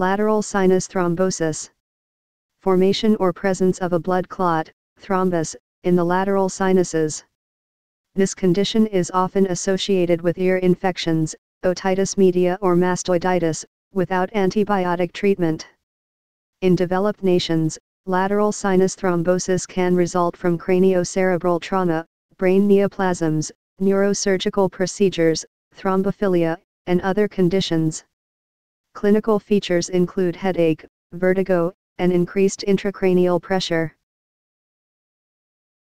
Lateral sinus thrombosis. Formation or presence of a blood clot, thrombus, in the lateral sinuses. This condition is often associated with ear infections, otitis media or mastoiditis, without antibiotic treatment. In developed nations, lateral sinus thrombosis can result from craniocerebral trauma, brain neoplasms, neurosurgical procedures, thrombophilia, and other conditions. Clinical features include headache, vertigo, and increased intracranial pressure.